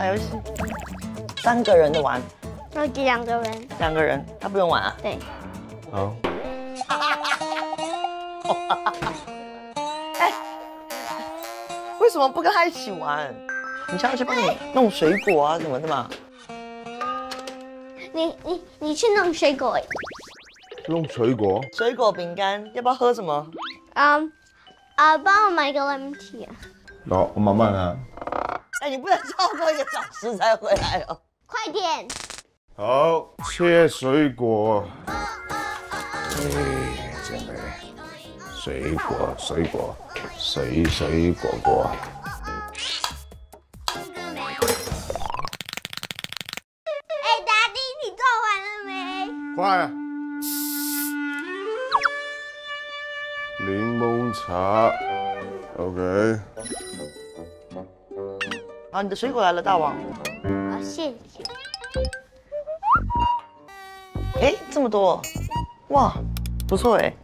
打游戏，三个人的玩，有两个人，两个人他不用玩啊。对，好，为什么不跟他一起玩？你叫他去帮你弄水果啊什么的嘛。你你你去弄水果，弄水果。水果饼干，要不要喝什么？嗯啊，帮我买一个 lemon tea 啊，好，我慢慢啊。哎，你不能超过一个小时才回来哦。快点！好，切水果。哎，准备水果，水果，水水果果。哎，达弟，你做完了没？快啊！柠檬茶，OK。好，你的水果来了，大王。好，谢谢。哎，这么多，哇，不错哎。